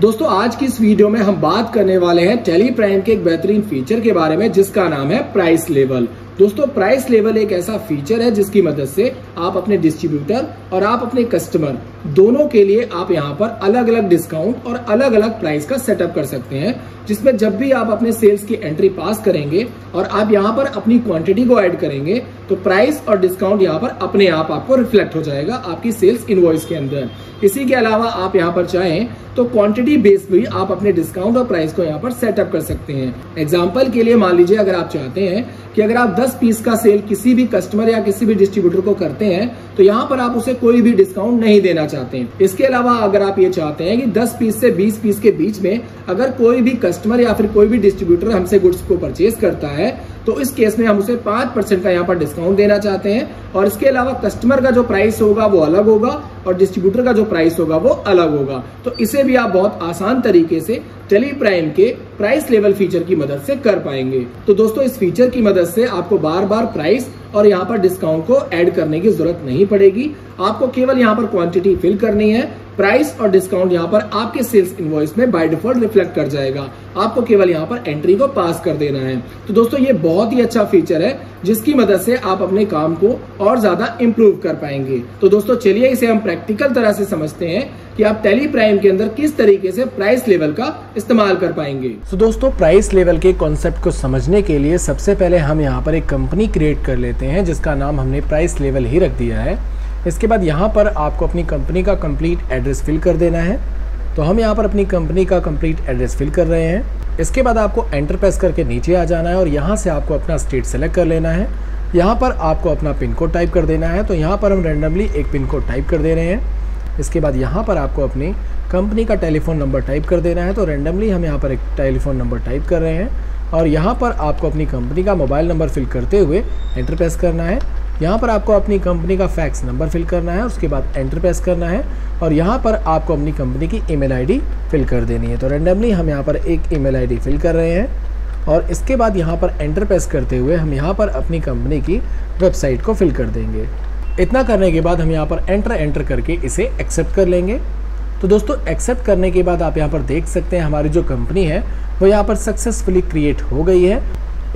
दोस्तों, आज की इस वीडियो में हम बात करने वाले हैं टेली प्राइम के एक बेहतरीन फीचर के बारे में, जिसका नाम है प्राइस लेवल। दोस्तों प्राइस लेवल एक ऐसा फीचर है जिसकी मदद से आप अपने डिस्ट्रीब्यूटर और आप अपने कस्टमर दोनों के लिए आप यहाँ पर अलग अलग डिस्काउंट और अलग अलग प्राइस का सेटअप कर सकते हैं, जिसमें जब भी आप अपने सेल्स की एंट्री पास करेंगे और आप यहाँ पर अपनी क्वांटिटी को ऐड करेंगे तो प्राइस और डिस्काउंट यहाँ पर अपने आप आपको रिफ्लेक्ट हो जाएगा आपकी सेल्स इनवॉइस के अंदर। इसी के अलावा आप यहाँ पर चाहें तो क्वांटिटी बेस भी आप अपने डिस्काउंट और प्राइस को यहाँ पर सेटअप कर सकते हैं। एग्ज़ाम्पल के लिए मान लीजिए, अगर आप चाहते हैं कि अगर आप 10 पीस का सेल किसी भी कस्टमर या किसी भी डिस्ट्रीब्यूटर को करते हैं तो यहाँ पर आप उसे कोई भी डिस्काउंट नहीं देना चाहते हैं। इसके अलावा अगर आप ये चाहते हैं कि 10 पीस से 20 पीस के बीच में अगर कोई भी कस्टमर या फिर कोई भी डिस्ट्रीब्यूटर हमसे गुड्स को परचेज करता है तो इस केस में हम उसे पाँच परसेंट का यहाँ पर डिस्काउंट देना चाहते हैं और इसके अलावा कस्टमर का जो प्राइस होगा वो अलग होगा और डिस्ट्रीब्यूटर का जो प्राइस होगा वो अलग होगा। तो इसे भी आप बहुत आसान तरीके से टेली प्राइम के प्राइस लेवल फीचर की मदद से कर पाएँगे। तो दोस्तों, इस फीचर की मदद से आपको बार बार प्राइस और यहाँ पर डिस्काउंट को ऐड करने की ज़रूरत नहीं पड़ेगी। आपको केवल यहाँ पर क्वांटिटी फिल करनी है। प्राइस और डिस्काउंट यहाँ पर आपके सेल्स इन्वॉइस में बाय डिफ़ॉल्ट रिफ्लेक्ट कर जाएगा। आपको केवल यहाँ पर एंट्री को पास कर देना है। तो दोस्तों, ये बहुत ही अच्छा फीचर है, जिसकी मदद से आप अपने काम को और ज़्यादा इम्प्रूव कर पाएँगे। तो दोस्तों, चलिए इसे हम प्रैक्टिकल तरह से समझते हैं कि आप टेली प्राइम के अंदर किस तरीके से प्राइस लेवल का इस्तेमाल कर पाएँगे। तो दोस्तों प्राइस लेवल के कॉन्सेप्ट को समझने के लिए सबसे पहले हम यहाँ पर एक कंपनी क्रिएट कर लेते हैं, जिसका नाम हमने प्राइस लेवल ही रख दिया है। इसके बाद यहाँ पर आपको अपनी कंपनी का कंप्लीट एड्रेस फिल कर देना है। तो हम यहाँ पर अपनी कंपनी का कंप्लीट एड्रेस फिल कर रहे हैं। इसके बाद आपको एंटर प्रेस करके नीचे आ जाना है और यहाँ से आपको अपना स्टेट सेलेक्ट कर लेना है। यहाँ पर आपको अपना पिन कोड टाइप कर देना है। तो यहाँ पर हम रेंडमली एक पिन कोड टाइप कर दे रहे हैं। इसके बाद यहाँ पर आपको अपनी कंपनी का टेलीफोन नंबर टाइप कर देना है। तो रेंडमली हम यहाँ पर एक टेलीफोन नंबर टाइप कर रहे हैं। और यहाँ पर आपको अपनी कंपनी का मोबाइल नंबर फिल करते हुए एंटर प्रेस करना है। यहाँ पर आपको अपनी कंपनी का फैक्स नंबर फिल करना है, उसके बाद एंटर प्रेस करना है और यहाँ पर आपको अपनी कंपनी की ईमेल आईडी फिल कर देनी है। तो रेंडमली हम यहाँ पर एक ईमेल आईडी फिल कर रहे हैं और इसके बाद यहाँ पर एंटर प्रेस करते हुए हम यहाँ पर अपनी कंपनी की वेबसाइट को फिल कर देंगे। इतना करने के बाद हम यहाँ पर एंटर एंटर करके इसे एक्सेप्ट कर लेंगे। तो दोस्तों एक्सेप्ट करने के बाद आप यहाँ पर देख सकते हैं हमारी जो कंपनी है, वो यहाँ पर सक्सेसफुली क्रिएट हो गई है।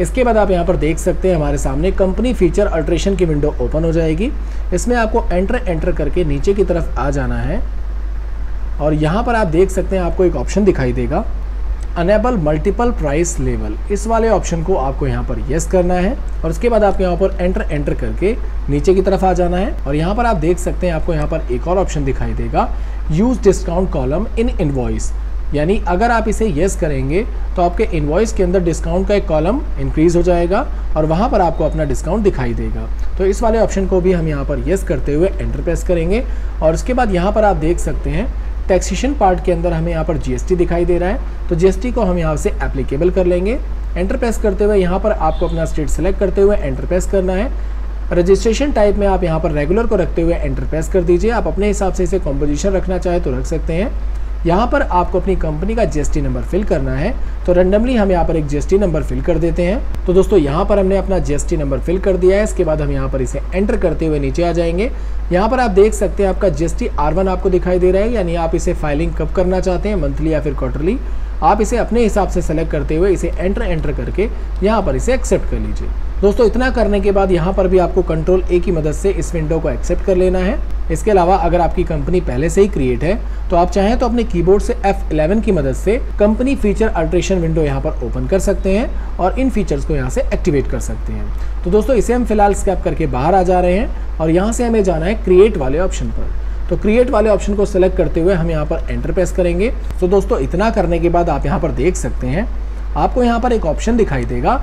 इसके बाद आप यहाँ पर देख सकते हैं हमारे सामने कंपनी फीचर अल्ट्रेशन की विंडो ओपन हो जाएगी। इसमें आपको एंटर एंटर करके नीचे की तरफ़ आ जाना है। और यहाँ पर आप देख सकते हैं आपको एक ऑप्शन दिखाई देगा। अनेबल मल्टीपल प्राइस लेवल इस वाले ऑप्शन को आपको यहाँ पर येस करना है। और उसके बाद आपको यहाँ पर एंटर एंटर करके नीचे की तरफ़ आ जाना है। और यहाँ पर आप देख सकते हैं आपको यहाँ पर एक और ऑप्शन दिखाई देगा। Use discount column in invoice यानी अगर आप इसे येस करेंगे तो आपके इन्वॉइस के अंदर डिस्काउंट का एक कॉलम इंक्रीज हो जाएगा और वहाँ पर आपको अपना डिस्काउंट दिखाई देगा। तो इस वाले ऑप्शन को भी हम यहाँ पर येस करते हुए एंटर प्रेस करेंगे और उसके बाद यहाँ पर आप देख सकते हैं टैक्सेशन पार्ट के अंदर हमें यहाँ पर जीएसटी दिखाई दे रहा है। तो जीएसटी को हम यहाँ से एप्लीकेबल कर लेंगे। एंटर प्रेस करते हुए यहाँ पर आपको अपना स्टेट सेलेक्ट करते हुए एंटर प्रेस करना है। रजिस्ट्रेशन टाइप में आप यहाँ पर रेगुलर को रखते हुए एंटर प्रेस कर दीजिए। आप अपने हिसाब से इसे कॉम्पोजिशन रखना चाहे तो रख सकते हैं। यहाँ पर आपको अपनी कंपनी का जीएसटी नंबर फिल करना है। तो रेंडमली हम यहाँ पर एक जीएसटी नंबर फिल कर देते हैं। तो दोस्तों, यहाँ पर हमने अपना जीएसटी नंबर फिल कर दिया है। इसके बाद हम यहाँ पर इसे एंटर करते हुए नीचे आ जाएँगे। यहाँ पर आप देख सकते हैं आपका जीएसटी आर आपको दिखाई दे रहा है। यानी आप इसे फाइलिंग कब करना चाहते हैं मंथली या फिर क्वार्टरली आप इसे अपने हिसाब से सेलेक्ट करते हुए इसे एंटर एंटर करके यहाँ पर इसे एक्सेप्ट कर लीजिए। दोस्तों, इतना करने के बाद यहाँ पर भी आपको कंट्रोल ए की मदद से इस विंडो को एक्सेप्ट कर लेना है। इसके अलावा अगर आपकी कंपनी पहले से ही क्रिएट है तो आप चाहें तो अपने कीबोर्ड से F11 की मदद से कंपनी फीचर अल्ट्रेशन विंडो यहाँ पर ओपन कर सकते हैं और इन फीचर्स को यहाँ से एक्टिवेट कर सकते हैं। तो दोस्तों, इसे हम फ़िलहाल स्कैप करके बाहर आ जा रहे हैं और यहाँ से हमें जाना है क्रिएट वाले ऑप्शन पर। तो क्रिएट वाले ऑप्शन को सिलेक्ट करते हुए हम यहाँ पर एंटर प्रेस करेंगे। तो दोस्तों, इतना करने के बाद आप यहाँ पर देख सकते हैं, आपको यहाँ पर एक ऑप्शन दिखाई देगा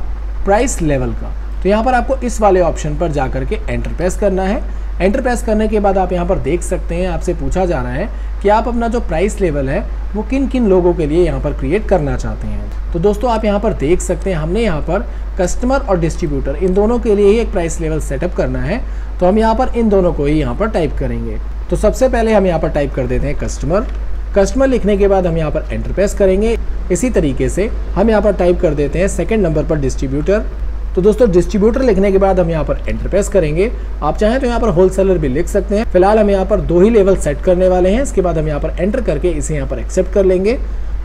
प्राइस लेवल का। तो यहाँ पर आपको इस वाले ऑप्शन पर जा करके एंटर प्रेस करना है। एंटर प्रेस करने के बाद आप यहाँ पर देख सकते हैं, आपसे पूछा जा रहा है कि आप अपना जो प्राइस लेवल है, वो किन किन लोगों के लिए यहाँ पर क्रिएट करना चाहते हैं। तो दोस्तों, आप यहाँ पर देख सकते हैं, हमने यहाँ पर कस्टमर और डिस्ट्रीब्यूटर इन दोनों के लिए ही एक प्राइस लेवल सेटअप करना है। तो हम यहाँ पर इन दोनों को ही यहाँ पर टाइप करेंगे। तो सबसे पहले हम यहाँ पर टाइप कर देते हैं कस्टमर कस्टमर लिखने के बाद हम यहाँ पर एंटर प्रेस करेंगे। इसी तरीके से हम यहाँ पर टाइप कर देते हैं सेकेंड नंबर पर डिस्ट्रीब्यूटर तो दोस्तों डिस्ट्रीब्यूटर लिखने के बाद हम यहाँ पर एंटरप्रेस करेंगे आप चाहें तो यहाँ पर होलसेलर भी लिख सकते हैं फ़िलहाल हम यहाँ पर दो ही लेवल सेट करने वाले हैं इसके बाद हम यहाँ पर एंटर करके इसे यहाँ पर एक्सेप्ट कर लेंगे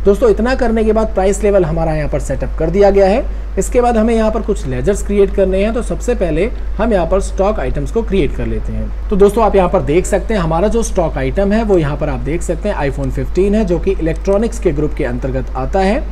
दोस्तों इतना करने के बाद प्राइस लेवल हमारा यहाँ पर सेटअप कर दिया गया है इसके बाद हमें यहाँ पर कुछ लेजर्स क्रिएट करने हैं तो सबसे पहले हम यहाँ पर स्टॉक आइटम्स को क्रिएट कर लेते हैं तो दोस्तों आप यहाँ पर देख सकते हैं हमारा जो स्टॉक आइटम है वो यहाँ पर आप देख सकते हैं आईफोन 15 है जो कि इलेक्ट्रॉनिक्स के ग्रुप के अंतर्गत आता है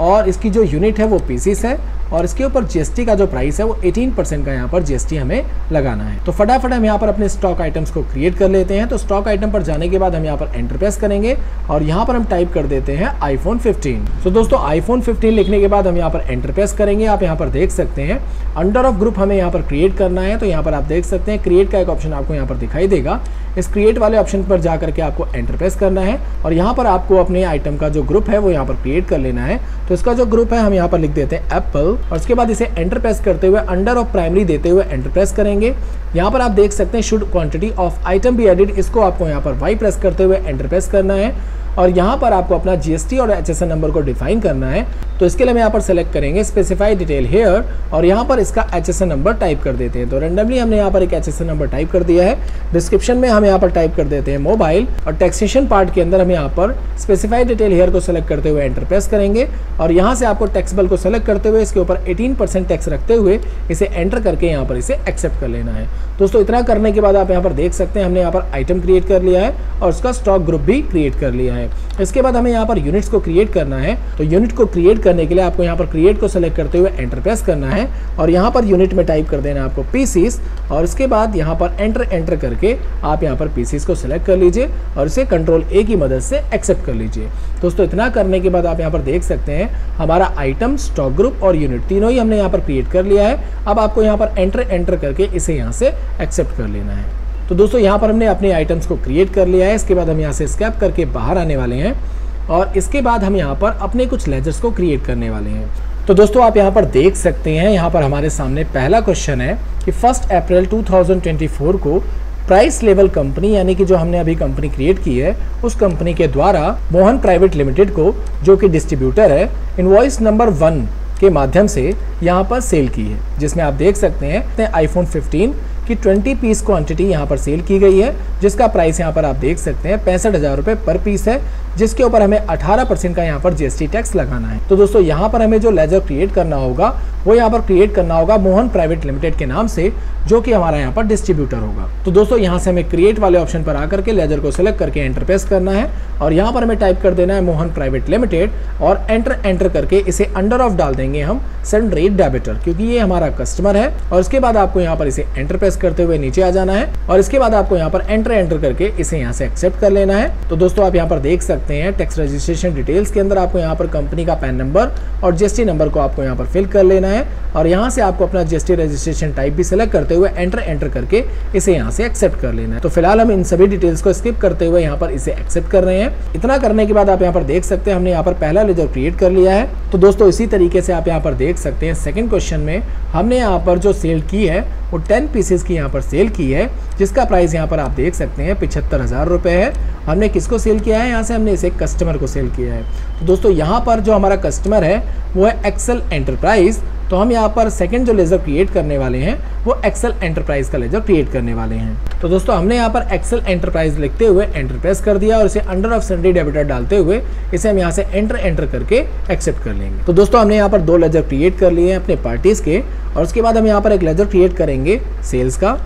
और इसकी जो यूनिट है वो पीसीस है और इसके ऊपर जीएसटी का जो प्राइस है वो 18 परसेंट का यहाँ पर जीएसटी हमें लगाना है तो फटाफट हम यहाँ पर अपने स्टॉक आइटम्स को क्रिएट कर लेते हैं तो स्टॉक आइटम पर जाने के बाद हम यहाँ पर एंटर प्रेस करेंगे और यहाँ पर हम टाइप कर देते हैं आईफोन 15 तो दोस्तों आईफोन 15 लिखने के बाद हम यहाँ पर एंटर प्रेस करेंगे आप यहाँ पर देख सकते हैं अंडर ऑफ़ ग्रुप हमें यहाँ पर क्रिएट करना है तो यहाँ पर आप देख सकते हैं क्रिएट का एक ऑप्शन आपको यहाँ पर दिखाई देगा इस क्रिएट वाले ऑप्शन पर जा करके आपको एंटर प्रेस करना है और यहाँ पर आपको अपने आइटम का जो ग्रुप है वो यहाँ पर क्रिएट कर लेना है तो इसका जो ग्रुप है हम यहाँ पर लिख देते हैं एप्पल और उसके बाद इसे एंटर प्रेस करते हुए अंडर ऑफ़ प्राइमरी देते हुए एंटर प्रेस करेंगे। यहाँ पर आप देख सकते हैं शुड क्वांटिटी ऑफ़ आइटम भी एडिड इसको आपको यहाँ पर वाई प्रेस करते हुए एंटर प्रेस करना है। और यहाँ पर आपको अपना जीएसटी और एचएसएन नंबर को डिफाइन करना है। तो इसके लिए हम यहाँ पर सेलेक्ट करेंगे स्पेसिफाई डिटेल हेयर और यहाँ पर इसका एचएसएन नंबर टाइप कर देते हैं। तो रेंडमली हमने यहाँ पर एक एचएसएन नंबर टाइप कर दिया है। डिस्क्रिप्शन में हम यहाँ पर टाइप कर देते हैं मोबाइल और टैक्सेशन पार्ट के अंदर हम यहाँ पर स्पेसिफाई डिटेल हेयर को सेलेक्ट करते हुए एंटर प्रेस करेंगे और यहाँ से आपको टैक्सबल को सेलेक्ट करते हुए इसके ऊपर 18 टैक्स रखते हुए इसे एंटर करके यहाँ पर इसे एक्सेप्ट कर लेना है। दोस्तों, इतना करने के बाद आप यहाँ पर देख सकते हैं, हमने यहाँ पर आइटम क्रिएट कर लिया है और उसका स्टॉक ग्रुप भी क्रिएट कर लिया है। इसके बाद हमें यहाँ पर यूनिट्स को क्रिएट करना है। तो यूनिट को क्रिएट करने के लिए आपको यहाँ पर क्रिएट को सेलेक्ट करते हुए एंटर प्रेस करना है। और यहाँ पर यूनिट में टाइप कर देना है आपको पीसीस और इसके बाद यहाँ पर एंटर एंटर करके आप यहाँ पर पीसीस को सिलेक्ट कर लीजिए। और इसे कंट्रोल ए की मदद से एक्सेप्ट कर लीजिए। दोस्तों, इतना करने के बाद आप यहाँ पर देख सकते हैं, हमारा आइटम स्टॉक ग्रुप और यूनिट तीनों ही हमने यहाँ पर क्रिएट कर लिया है। अब आपको यहाँ पर एंटर एंटर करके इसे यहाँ से एक्सेप्ट कर लेना है। तो दोस्तों, यहाँ पर हमने अपने आइटम्स को क्रिएट कर लिया है। इसके बाद हम यहाँ से स्कैप करके बाहर आने वाले हैं और इसके बाद हम यहाँ पर अपने कुछ लेजर्स को क्रिएट करने वाले हैं। तो दोस्तों, आप यहाँ पर देख सकते हैं, यहाँ पर हमारे सामने पहला क्वेश्चन है कि फ़र्स्ट अप्रैल 2024 को प्राइस लेवल कंपनी यानी कि जो हमने अभी कंपनी क्रिएट की है, उस कंपनी के द्वारा मोहन प्राइवेट लिमिटेड को, जो कि डिस्ट्रीब्यूटर है इनवॉइस नंबर वन के माध्यम से यहाँ पर सेल की है। जिसमें आप देख सकते हैं आईफोन 15 की 20 पीस क्वांटिटी यहाँ पर सेल की गई है, जिसका प्राइस यहाँ पर आप देख सकते हैं, पैंसठ हज़ार रुपये पर पीस है, जिसके ऊपर हमें 18 परसेंट का यहाँ पर जीएसटी टैक्स लगाना है। तो दोस्तों, यहाँ पर हमें जो लेजर क्रिएट करना होगा वो यहाँ पर क्रिएट करना होगा मोहन प्राइवेट लिमिटेड के नाम से, जो कि हमारा यहाँ पर डिस्ट्रीब्यूटर होगा। तो दोस्तों, यहाँ से हमें क्रिएट वाले ऑप्शन पर आकर के लेजर को सिलेक्ट करके एंटर प्रेस करना है और यहाँ पर हमें टाइप कर देना है मोहन प्राइवेट लिमिटेड और एंटर एंटर करके इसे अंडर ऑफ़ डाल देंगे हम सेंड रेट डेबिटर क्योंकि ये हमारा कस्टमर है और इसके बाद आपको यहाँ पर इसे एंटर प्रेस करते हुए नीचे आ जाना है और इसके बाद आपको यहाँ पर एंटर एंटर करके इसे यहाँ से एक्सेप्ट कर लेना है। तो दोस्तों, आप यहाँ पर देख सकते हैं टैक्स रजिस्ट्रेशन डिटेल्स के अंदर आपको यहाँ पर कंपनी का पैन नंबर और जीएसटी नंबर को आपको यहाँ पर फिल कर लेना है। और यहाँ से आपको अपना जीएसटी रजिस्ट्रेशन टाइप भी सिलेक्ट करते हुए एंटर एंटर करके इसे यहाँ से एक्सेप्ट कर लेना है। तो फ़िलहाल हम इन सभी डिटेल्स को स्किप करते हुए यहाँ पर इसे एक्सेप्ट कर रहे हैं। इतना करने के बाद आप यहाँ पर देख सकते हैं, हमने यहाँ पर पहला लेजर क्रिएट कर लिया है। तो दोस्तों, इसी तरीके से आप यहाँ पर देख सकते हैं सेकंड क्वेश्चन में हमने यहाँ पर जो सेल की है, वो टेन पीसेस की यहाँ पर सेल की है, जिसका प्राइस यहाँ पर आप देख सकते हैं पिछहत्तर हज़ार रुपये है। हमने किसको सेल किया है? यहाँ से हमने इसे कस्टमर को सेल किया है। तो दोस्तों, यहाँ पर जो हमारा कस्टमर है, वो है एक्सेल एंटरप्राइज तो हम यहाँ पर सेकंड जो लेज़र क्रिएट करने वाले हैं, वो एक्सेल एंटरप्राइज का लेज़र क्रिएट करने वाले हैं। तो दोस्तों, हमने यहाँ पर एक्सेल एंटरप्राइज लिखते हुए एंटर प्रेस कर दिया और इसे अंडर ऑफ़ संडे डेबिटर डालते हुए इसे हम यहाँ से एंटर एंटर करके एक्सेप्ट कर लेंगे। तो दोस्तों, हमने यहाँ पर दो लेजर क्रिएट कर लिए हैं अपने पार्टीज़ के और उसके बाद हम यहाँ पर एक लेजर क्रिएट करेंगे सेल्स का,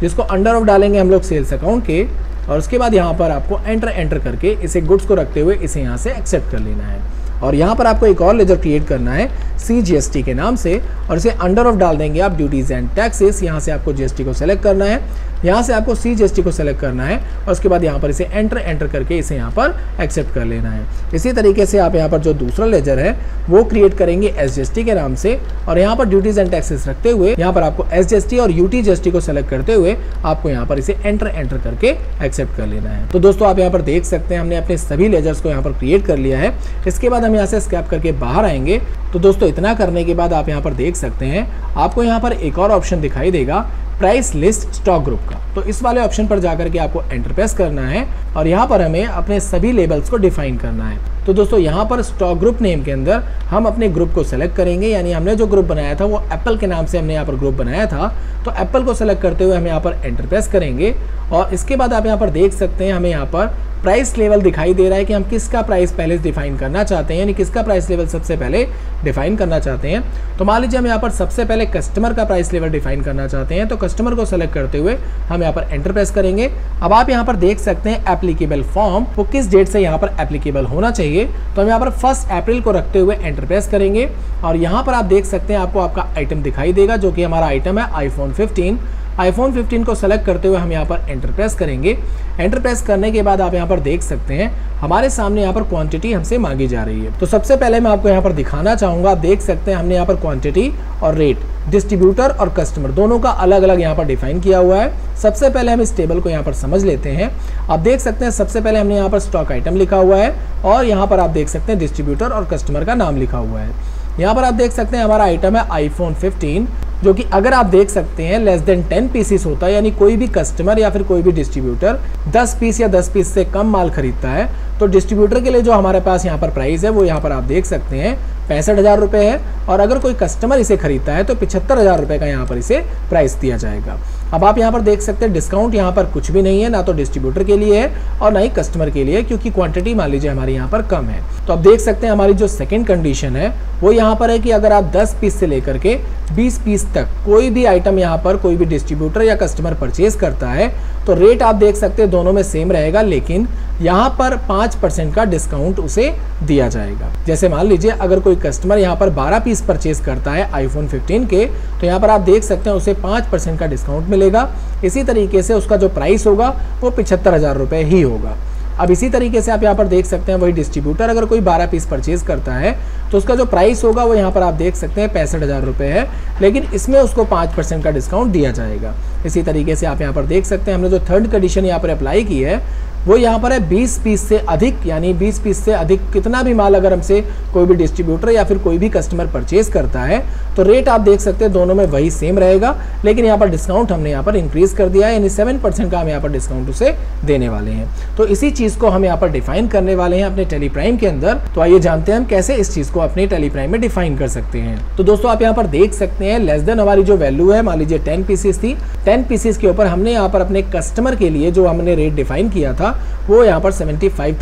जिसको अंडर ऑफ़ डालेंगे हम लोग सेल्स अकाउंट के और उसके बाद यहाँ पर आपको एंटर एंटर करके इसे गुड्स को रखते हुए इसे यहाँ से एक्सेप्ट कर लेना है। और यहाँ पर आपको एक और लेजर क्रिएट करना है सी जी के नाम से, और इसे अंडर ऑफ़ डाल देंगे आप ड्यूटीज़ एंड टैक्सेस यहाँ से आपको जीएसटी को सेलेक्ट करना है। यहाँ से आपको सी जी को सेलेक्ट करना है और उसके बाद यहाँ पर इसे एंटर एंटर करके इसे यहाँ पर एक्सेप्ट कर लेना है इसी तरीके से आप यहाँ पर जो दूसरा लेजर है वो क्रिएट करेंगे एस के नाम से और यहाँ पर ड्यूटीज़ एंड टैक्सेस रखते हुए यहाँ पर आपको एस और यूटी जी को सेलेक्ट करते हुए आपको यहाँ पर इसे एंटर एंटर करके एक्सेप्ट कर लेना है तो दोस्तों आप यहाँ पर देख सकते हैं हमने अपने सभी लेजर्स को यहाँ पर क्रिएट कर लिया है इसके बाद हम यहाँ से स्कैप करके बाहर आएँगे तो दोस्तों इतना करने के बाद आप यहाँ पर देख सकते हैं आपको यहाँ पर एक और ऑप्शन दिखाई देगा प्राइस लिस्ट स्टॉक ग्रुप का। तो इस वाले ऑप्शन पर जाकर के आपको एंटर प्रेस करना है और यहाँ पर हमें अपने सभी लेबल्स को डिफाइन करना है। तो दोस्तों, यहाँ पर स्टॉक ग्रुप नेम के अंदर हम अपने ग्रुप को सेलेक्ट करेंगे, यानी हमने जो ग्रुप बनाया था वो एप्पल के नाम से हमने यहाँ पर ग्रुप बनाया था। तो एप्पल को सेलेक्ट करते हुए हम यहाँ पर एंटर प्रेस करेंगे और इसके बाद आप यहाँ पर देख सकते हैं, हमें यहाँ पर प्राइस लेवल दिखाई दे रहा है कि हम किसका प्राइस पहले डिफाइन करना चाहते हैं, यानी किसका प्राइस लेवल सबसे पहले डिफाइन करना चाहते हैं। तो मान लीजिए हम यहाँ पर सबसे पहले कस्टमर का प्राइस लेवल डिफाइन करना चाहते हैं तो कस्टमर को सेलेक्ट करते हुए हम यहाँ पर एंटर प्रेस करेंगे। अब आप यहाँ पर देख सकते हैं एप्लीकेबल फॉर्म वो किस डेट से यहाँ पर एप्लीकेबल होना चाहिए। तो हम यहाँ पर फ़र्स्ट अप्रैल को रखते हुए एंटर प्रेस करेंगे, और यहाँ पर आप देख सकते हैं आपको आपका आइटम दिखाई देगा, जो कि हमारा आइटम है आईफोन 15 आईफोन 15 को सेलेक्ट करते हुए हम यहाँ पर एंटर प्रेस करेंगे एंटर प्रेस करने के बाद आप यहाँ पर देख सकते हैं हमारे सामने यहाँ पर क्वांटिटी हमसे मांगी जा रही है तो सबसे पहले मैं आपको यहाँ पर दिखाना चाहूँगा आप देख सकते हैं हमने यहाँ पर क्वांटिटी और रेट डिस्ट्रीब्यूटर और कस्टमर दोनों का अलग अलग यहाँ पर डिफाइन किया हुआ है सबसे पहले हम इस टेबल को यहाँ पर समझ लेते हैं आप देख सकते हैं सबसे पहले हमने यहाँ पर स्टॉक आइटम लिखा हुआ है और यहाँ पर आप देख सकते हैं डिस्ट्रीब्यूटर और कस्टमर का नाम लिखा हुआ है यहाँ पर आप देख सकते हैं हमारा आइटम है आईफोन 15 जो कि अगर आप देख सकते हैं लेस देन टेन पीसीस होता है, यानी कोई भी कस्टमर या फिर कोई भी डिस्ट्रीब्यूटर 10 पीस या 10 पीस से कम माल खरीदता है तो डिस्ट्रीब्यूटर के लिए जो हमारे पास यहाँ पर प्राइस है, वो यहाँ पर आप देख सकते हैं। पैंसठ हज़ार रुपये है और अगर कोई कस्टमर इसे खरीदता है तो पिछहत्तर हज़ार रुपये का यहाँ पर इसे प्राइस दिया जाएगा। अब आप यहाँ पर देख सकते हैं डिस्काउंट यहाँ पर कुछ भी नहीं है, ना तो डिस्ट्रीब्यूटर के लिए है और ना ही कस्टमर के लिए, क्योंकि क्वांटिटी मान लीजिए हमारे यहाँ पर कम है। तो आप देख सकते हैं, हमारी जो सेकेंड कंडीशन है, वो यहाँ पर है कि अगर आप 10 पीस से लेकर के 20 पीस तक कोई भी आइटम यहाँ पर कोई भी डिस्ट्रीब्यूटर या कस्टमर परचेज करता है तो रेट आप देख सकते हैं, दोनों में सेम रहेगा, लेकिन यहाँ पर पाँच परसेंट का डिस्काउंट उसे दिया जाएगा। जैसे मान लीजिए, अगर कोई कस्टमर यहाँ पर 12 पीस परचेज करता है आईफोन 15 के तो यहाँ पर आप देख सकते हैं उसे पाँच परसेंट का डिस्काउंट मिलेगा। इसी तरीके से उसका जो प्राइस होगा, वो पिछहत्तर हज़ार रुपये ही होगा। अब इसी तरीके से आप यहाँ पर देख सकते हैं, वही डिस्ट्रीब्यूटर अगर कोई 12 पीस परचेज करता है तो उसका जो प्राइस होगा वो यहाँ पर आप देख सकते हैं, पैंसठ हज़ार रुपये है। लेकिन इसमें उसको पाँच परसेंट का डिस्काउंट दिया जाएगा। इसी तरीके से आप यहाँ पर देख सकते हैं, हमने जो थर्ड कंडीशन यहाँ पर अप्लाई की है, वो यहाँ पर है 20 पीस से अधिक, यानी 20 पीस से अधिक कितना भी माल अगर हमसे कोई भी डिस्ट्रीब्यूटर या फिर कोई भी कस्टमर परचेज करता है तो रेट आप देख सकते हैं दोनों में वही सेम रहेगा। लेकिन यहाँ पर डिस्काउंट हमने यहाँ पर इंक्रीज कर दिया है, यानी सेवन परसेंट का हम यहाँ पर डिस्काउंट उसे देने वाले हैं। तो इसी चीज़ को हम यहाँ पर डिफाइन करने वाले हैं अपने टेलीप्राइम के अंदर। तो आइए जानते हैं हम कैसे इस चीज़ को अपने टेलीप्राइम में डिफाइन कर सकते हैं। तो दोस्तों, आप यहाँ पर देख सकते हैं लेस देन हमारी जो वैल्यू है, मान लीजिए टेन पीसेस थी टेन पीसेस के ऊपर हमने यहाँ पर अपने कस्टमर के लिए जो हमने रेट डिफाइन किया था, वो यहाँ पर सेवेंटी फाइव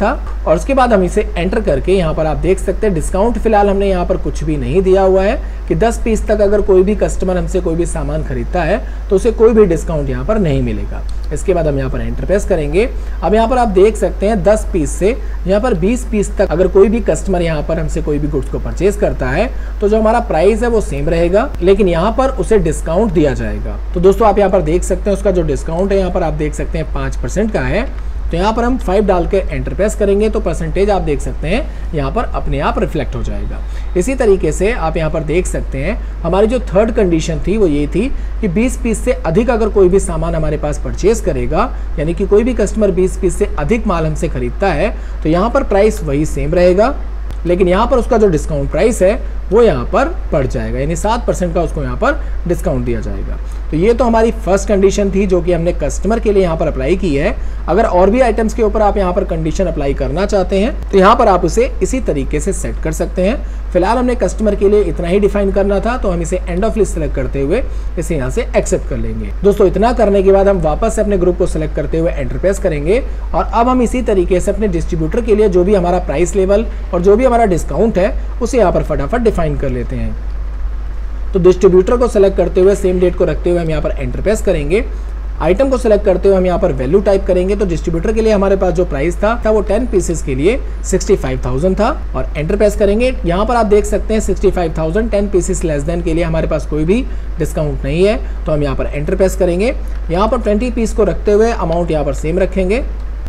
था। और उसके बाद हम इसे एंटर करके यहाँ पर आप देख सकते हैं डिस्काउंट फ़िलहाल हमने यहाँ पर कुछ भी नहीं दिया हुआ है। कि 10 पीस तक अगर कोई भी कस्टमर हमसे कोई भी सामान खरीदता है तो उसे कोई भी डिस्काउंट यहाँ पर नहीं मिलेगा। इसके बाद हम यहाँ पर एंटर प्रेस करेंगे। अब यहाँ पर आप देख सकते हैं 10 पीस से यहाँ पर 20 पीस तक अगर कोई भी कस्टमर यहाँ पर हमसे कोई भी गुड्स को परचेज करता है तो जो हमारा प्राइस है वो सेम रहेगा, लेकिन यहाँ पर उसे डिस्काउंट दिया जाएगा। तो दोस्तों, आप यहाँ पर देख सकते हैं उसका जो डिस्काउंट है, यहाँ पर आप देख सकते हैं पाँच का है। तो यहाँ पर हम फाइव डाल के एंटर प्रेस करेंगे तो परसेंटेज आप देख सकते हैं, यहाँ पर अपने आप रिफ्लेक्ट हो जाएगा। इसी तरीके से आप यहाँ पर देख सकते हैं, हमारी जो थर्ड कंडीशन थी वो ये थी कि 20 पीस से अधिक अगर कोई भी सामान हमारे पास परचेज करेगा, यानी कि कोई भी कस्टमर 20 पीस से अधिक माल हमसे खरीदता है तो यहाँ पर प्राइस वही सेम रहेगा। लेकिन यहाँ पर उसका जो डिस्काउंट प्राइस है वो यहाँ पर पड़ जाएगा। यानी सात परसेंट का उसको यहाँ पर डिस्काउंट दिया जाएगा। तो ये तो हमारी फ़र्स्ट कंडीशन थी जो कि हमने कस्टमर के लिए यहाँ पर अप्लाई की है। अगर और भी आइटम्स के ऊपर आप यहाँ पर कंडीशन अप्लाई करना चाहते हैं तो यहाँ पर आप उसे इसी तरीके से सेट कर सकते हैं। फ़िलहाल हमने कस्टमर के लिए इतना ही डिफाइन करना था तो हम इसे एंड ऑफ़ लिस्ट सेलेक्ट करते हुए इसे यहाँ से एक्सेप्ट कर लेंगे। दोस्तों, इतना करने के बाद हम वापस से अपने ग्रुप को सिलेक्ट करते हुए एंटरप्रेस करेंगे और अब हम इसी तरीके से अपने डिस्ट्रीब्यूटर के लिए जो भी हमारा प्राइस लेवल और जो भी हमारा डिस्काउंट है, उसे यहाँ पर फटाफट डिफाइन कर लेते हैं। तो डिस्ट्रीब्यूटर को सेलेक्ट करते हुए सेम डेट को रखते हुए हम यहाँ पर एंटर प्रेस करेंगे। आइटम को सिलेक्ट करते हुए हम यहाँ पर वैल्यू टाइप करेंगे। तो डिस्ट्रीब्यूटर के लिए हमारे पास जो प्राइस था था वो 10 पीसेस के लिए 65,000 था। और एंटर प्रेस करेंगे। यहाँ पर आप देख सकते हैं 65,000 10 पीसेस लेस देन के लिए हमारे पास कोई भी डिस्काउंट नहीं है। तो हम यहाँ पर एंटर प्रेस करेंगे। यहाँ पर 20 पीस को रखते हुए अमाउंट यहाँ पर सेम रखेंगे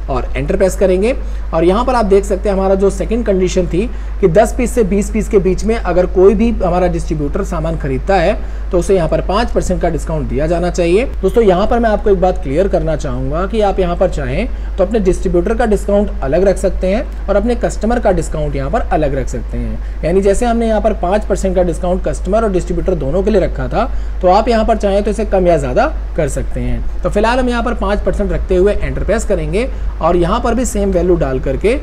और एंटर प्रेस करेंगे। और यहाँ पर आप देख सकते हैं हमारा जो सेकंड कंडीशन थी कि 10 पीस से 20 पीस के बीच में अगर कोई भी हमारा डिस्ट्रीब्यूटर सामान खरीदता है तो उसे यहाँ पर पाँच परसेंट का डिस्काउंट दिया जाना चाहिए। दोस्तों, यहाँ पर मैं आपको एक बात क्लियर करना चाहूँगा कि आप यहाँ पर चाहें तो अपने डिस्ट्रीब्यूटर का डिस्काउंट अलग रख सकते हैं और अपने कस्टमर का डिस्काउंट यहाँ पर अलग रख सकते हैं। यानी जैसे हमने यहाँ पर पाँच का डिस्काउंट कस्टमर और डिस्ट्रीब्यूटर दोनों के लिए रखा था तो आप यहाँ पर चाहें तो इसे कम या ज़्यादा कर सकते हैं। तो फ़िलहाल हम यहाँ पर पाँच रखते हुए एंटरप्रेस करेंगे और यहाँ पर भी सेम वैल्यू डाल करके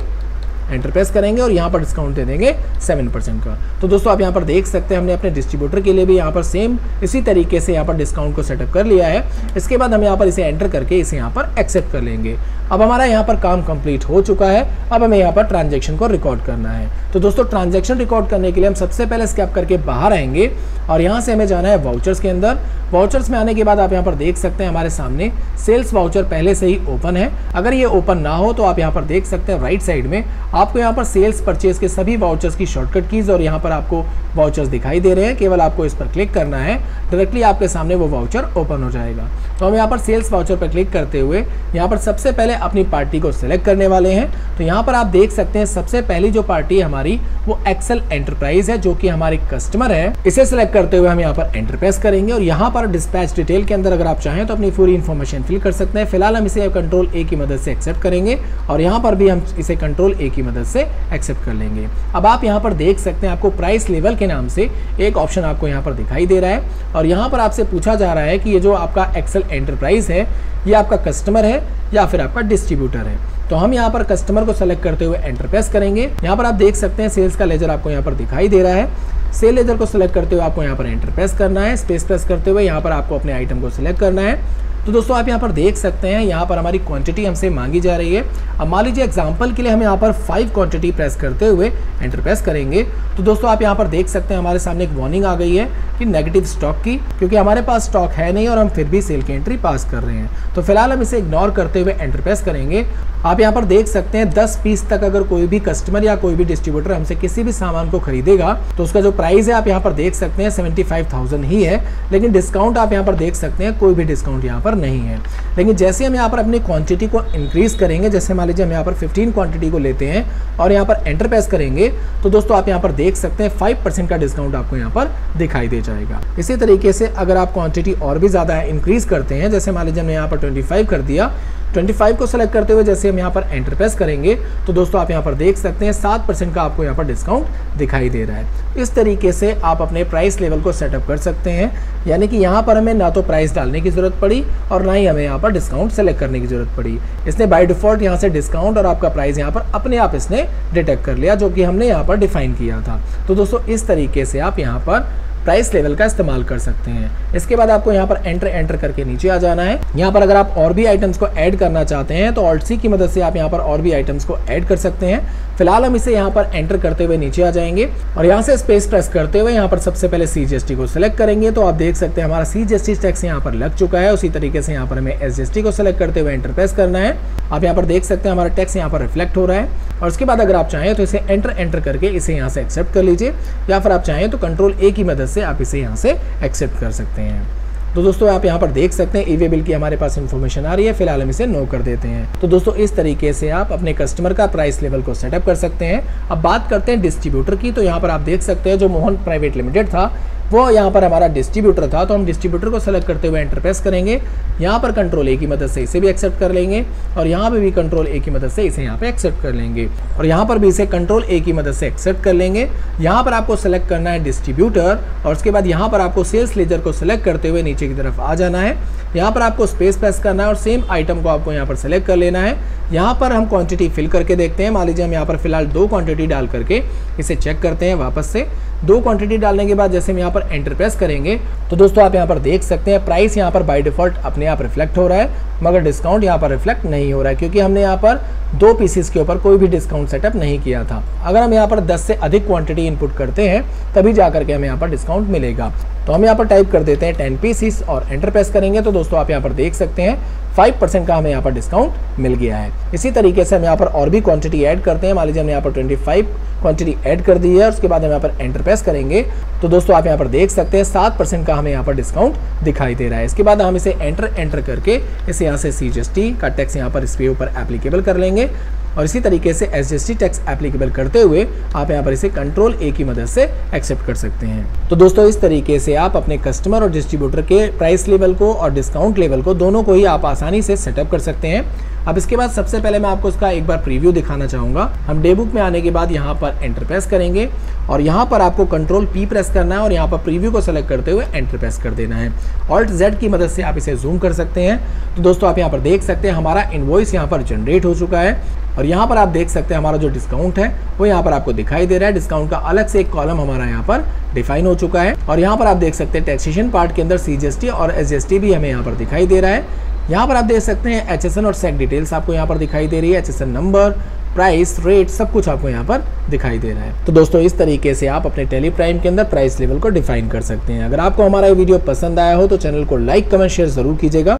एंटर प्रेस करेंगे और यहाँ पर डिस्काउंट दे देंगे सेवन परसेंट का तो दोस्तों आप यहाँ पर देख सकते हैं हमने अपने डिस्ट्रीब्यूटर के लिए भी यहाँ पर सेम इसी तरीके से यहाँ पर डिस्काउंट को सेटअप कर लिया है इसके बाद हम यहाँ पर इसे एंटर करके इसे यहाँ पर एक्सेप्ट कर लेंगे अब हमारा यहाँ पर काम कंप्लीट हो चुका है अब हमें यहाँ पर ट्रांजेक्शन को रिकॉर्ड करना है तो दोस्तों ट्रांजेक्शन रिकॉर्ड करने के लिए हम सबसे पहले स्कैप करके बाहर आएँगे और यहाँ से हमें जाना है वाउचर्स के अंदर वाउचर्स में आने के बाद आप यहाँ पर देख सकते हैं हमारे सामने सेल्स वाउचर पहले से ही ओपन है अगर ये ओपन ना हो तो आप यहाँ पर देख सकते हैं राइट साइड में आपको यहाँ पर सेल्स परचेज के सभी वाउचर्स की शॉर्टकट कीज और यहाँ पर आपको वाउचर्स दिखाई दे रहे हैं। केवल आपको इस पर क्लिक करना है। डायरेक्टली आपके सामने वो वाउचर ओपन हो जाएगा। तो हम यहाँ पर सेल्स वाउचर पर क्लिक करते हुए यहाँ पर सबसे पहले अपनी पार्टी को सिलेक्ट करने वाले हैं। तो यहाँ पर आप देख सकते हैं सबसे पहली जो पार्टी है हमारी, वो एक्सेल एंटरप्राइज है, जो कि हमारे कस्टमर है। इसे सिलेक्ट करते हुए हम यहाँ पर एंटर प्रेस करेंगे और यहाँ पर डिस्पैच डिटेल के अंदर अगर आप चाहें तो अपनी पूरी इन्फॉर्मेशन फिल कर सकते हैं। फ़िलहाल हम इसे कंट्रोल ए की मदद से एक्सेप्ट करेंगे और यहाँ पर भी हम इसे कंट्रोल ए की मदद से एक्सेप्ट कर लेंगे। अब आप यहाँ पर देख सकते हैं आपको प्राइस लेवल के नाम से एक ऑप्शन आपको यहाँ पर दिखाई दे रहा है और यहाँ पर आपसे पूछा जा रहा है कि ये जो आपका एक्सेल एंटरप्राइज है, ये आपका कस्टमर है या फिर आपका डिस्ट्रीब्यूटर है? तो हम यहाँ पर कस्टमर को सेलेक्ट करते हुए एंटरप्रेस करेंगे। यहाँ पर आप देख सकते हैं सेल्स का लेजर आपको यहाँ पर दिखाई दे रहा है। सेल लेजर को सिलेक्ट करते हुए आपको यहाँ पर एंटरप्रेस करना है। स्पेस प्रेस करते हुए यहाँ पर आपको अपने आइटम को सिलेक्ट करना है। तो दोस्तों, आप यहाँ पर देख सकते हैं, यहाँ पर हमारी क्वांटिटी हमसे मांगी जा रही है। अब मान लीजिए एग्जांपल के लिए हम यहाँ पर फाइव क्वांटिटी प्रेस करते हुए एंटर प्रेस करेंगे। तो दोस्तों, आप यहाँ पर देख सकते हैं, हमारे सामने एक वार्निंग आ गई है कि नेगेटिव स्टॉक की, क्योंकि हमारे पास स्टॉक है नहीं और हम फिर भी सेल की एंट्री पास कर रहे हैं। तो फ़िलहाल हम इसे इग्नोर करते हुए एंटर प्रेस करेंगे। आप यहाँ पर देख सकते हैं 10 पीस तक अगर कोई भी कस्टमर या कोई भी डिस्ट्रीब्यूटर हमसे किसी भी सामान को खरीदेगा तो उसका जो प्राइस है आप यहाँ पर देख सकते हैं सेवेंटी फाइव थाउज़ेंड ही है लेकिन डिस्काउंट आप यहाँ पर देख सकते हैं कोई भी डिस्काउंट यहाँ पर नहीं है लेकिन जैसे हम यहाँ पर अपनी क्वांटिटी को इंक्रीज करेंगे जैसे मान लीजिए हम यहाँ पर फिफ्टीन क्वांटिटी को लेते हैं और यहाँ पर एंटर प्रेस करेंगे तो दोस्तों आप यहाँ पर देख सकते हैं फाइव का डिस्काउंट आपको यहाँ पर दिखाई दे जाएगा इसी तरीके से अगर आप क्वांटिटी और भी ज़्यादा इंक्रीज करते हैं जैसे मान लीजिए हमने यहाँ पर ट्वेंटी कर दिया 25 को सेलेक्ट करते हुए जैसे हम यहाँ पर एंटर प्रेस करेंगे तो दोस्तों आप यहाँ पर देख सकते हैं सात परसेंट का आपको यहाँ पर डिस्काउंट दिखाई दे रहा है। इस तरीके से आप अपने प्राइस लेवल को सेटअप कर सकते हैं। यानी कि यहाँ पर हमें ना तो प्राइस डालने की ज़रूरत पड़ी और ना ही हमें यहाँ पर डिस्काउंट सेलेक्ट करने की ज़रूरत पड़ी। इसने बाई डिफ़ॉल्ट यहाँ से डिस्काउंट और आपका प्राइस यहाँ पर अपने आप इसने डिटेक्ट कर लिया, जो कि हमने यहाँ पर डिफाइन किया था। तो दोस्तों इस तरीके से आप यहाँ पर प्राइस लेवल का इस्तेमाल कर सकते हैं। इसके बाद आपको यहाँ पर एंटर एंटर करके नीचे आ जाना है। यहाँ पर अगर आप और भी आइटम्स को ऐड करना चाहते हैं तो ऑल्ट सी की मदद से आप यहाँ पर और भी आइटम्स को ऐड कर सकते हैं। फ़िलहाल हम इसे यहाँ पर एंटर करते हुए नीचे आ जाएँगे और यहाँ से स्पेस प्रेस करते हुए यहाँ पर सबसे पहले सीजीएसटी को सिलेक्ट करेंगे। तो आप देख सकते हैं हमारा सीजीएसटी टैक्स यहाँ पर लग चुका है। उसी तरीके से यहाँ पर हमें एसजीएसटी को सिलेक्ट करते हुए एंटर प्रेस करना है। आप यहाँ पर देख सकते हैं हमारा टैक्स यहाँ पर रिफ्लेक्ट हो रहा है। और उसके बाद अगर आप चाहें तो इसे एंटर एंटर करके इसे यहाँ से एक्सेप्ट कर लीजिए। या फिर आप चाहें तो कंट्रोल ए की मदद से आप इसे यहाँ से एक्सेप्ट कर सकते हैं। तो दोस्तों, आप यहाँ पर देख सकते हैं ई बिल की हमारे पास इन्फॉर्मेशन आ रही है, फ़िलहाल हम इसे नो कर देते हैं। तो दोस्तों, इस तरीके से आप अपने कस्टमर का प्राइस लेवल को सेटअप कर सकते हैं। अब बात करते हैं डिस्ट्रीब्यूटर की तो यहाँ पर आप देख सकते हैं जो मोहन प्राइवेट लिमिटेड था वो यहाँ पर हमारा डिस्ट्रीब्यूटर था तो हम डिस्ट्रीब्यूटर को सेलेक्ट करते हुए एंटर प्रेस करेंगे। यहाँ पर कंट्रोल ए की मदद से इसे भी एक्सेप्ट कर लेंगे और यहाँ पर भी कंट्रोल ए की मदद से इसे यहाँ पर एक्सेप्ट कर लेंगे। और यहाँ पर भी इसे कंट्रोल ए की मदद से एक्सेप्ट कर लेंगे। यहाँ पर आपको सेलेक्ट करना है डिस्ट्रीब्यूटर और उसके बाद यहाँ पर आपको सेल्स लेजर को सेलेक्ट करते हुए नीचे की तरफ़ आ जाना है। यहाँ पर आपको स्पेस प्रेस करना है और सेम आइटम को आपको यहाँ पर सेलेक्ट कर लेना है। यहाँ पर हम क्वांटिटी फिल करके देखते हैं। मान लीजिए हम यहाँ पर फ़िलहाल दो क्वांटिटी डाल करके इसे चेक करते हैं वापस से। दो क्वांटिटी डालने के बाद जैसे हम यहाँ पर एंटर प्रेस करेंगे तो दोस्तों आप यहाँ पर देख सकते हैं प्राइस यहाँ पर बाय डिफ़ॉल्ट अपने आप रिफ्लेक्ट हो रहा है, मगर डिस्काउंट यहाँ पर रिफ्लेक्ट नहीं हो रहा है, क्योंकि हमने यहाँ पर दो पीसीस के ऊपर कोई भी डिस्काउंट सेटअप नहीं किया था। अगर हम यहाँ पर 10 से अधिक क्वांटिटी इनपुट करते हैं, तभी जा करके हमें यहाँ पर डिस्काउंट मिलेगा। तो हम यहाँ पर टाइप कर देते हैं टेन पीसीस और एंटर प्रेस करेंगे तो दोस्तों आप यहाँ पर देख सकते हैं फाइव परसेंट का हमें यहाँ पर डिस्काउंट मिल गया है। इसी तरीके से हम यहाँ पर और भी क्वांटिटी ऐड करते हैं। मान लीजिए हमने यहाँ पर ट्वेंटी फाइव क्वांटिटी ऐड कर दी है, उसके बाद हम यहाँ पर एंटर प्रेस करेंगे। तो दोस्तों, आप यहाँ पर देख सकते हैं, सात परसेंट का हमें यहाँ पर डिस्काउंट दिखाई दे रहा है। इसके बाद हम इसे एंटर एंटर करके इसे यहाँ से सीजीएसटी का टैक्स यहाँ पर इसके ऊपर एप्लीकेबल कर लेंगे। और इसी तरीके से एस टैक्स एप्लीकेबल करते हुए आप यहाँ पर इसे कंट्रोल ए की मदद से एक्सेप्ट कर सकते हैं। तो दोस्तों, इस तरीके से आप अपने कस्टमर और डिस्ट्रीब्यूटर के प्राइस लेवल को और डिस्काउंट लेवल को दोनों को ही आप आसानी से सेटअप कर सकते हैं। अब इसके बाद सबसे पहले मैं आपको इसका एक बार प्रीव्यू दिखाना चाहूँगा हम डे बुक में आने के बाद यहाँ पर एंटर प्रेस करेंगे और यहाँ पर आपको कंट्रोल पी प्रेस करना है और यहाँ पर प्रीव्यू को सेलेक्ट करते हुए एंटर प्रेस कर देना है ऑल्ट जेड की मदद से आप इसे जूम कर सकते हैं तो दोस्तों आप यहाँ पर देख सकते हैं हमारा इन्वॉइस यहाँ पर जनरेट हो चुका है और यहाँ पर आप देख सकते हैं हमारा जो डिस्काउंट है वो यहाँ पर आपको दिखाई दे रहा है डिस्काउंट का अलग से एक कॉलम हमारा यहाँ पर डिफाइन हो चुका है और यहाँ पर आप देख सकते हैं टैक्सेशन पार्ट के अंदर सीजीएसटी और एसजीएसटी भी हमें यहाँ पर दिखाई दे रहा है यहाँ पर आप देख सकते हैं एचएसएन और सेक डिटेल्स आपको यहाँ पर दिखाई दे रही है। एचएसएन नंबर प्राइस रेट सब कुछ आपको यहाँ पर दिखाई दे रहा है। तो दोस्तों, इस तरीके से आप अपने टेली प्राइम के अंदर प्राइस लेवल को डिफाइन कर सकते हैं। अगर आपको हमारा वीडियो पसंद आया हो तो चैनल को लाइक कमेंट शेयर ज़रूर कीजिएगा।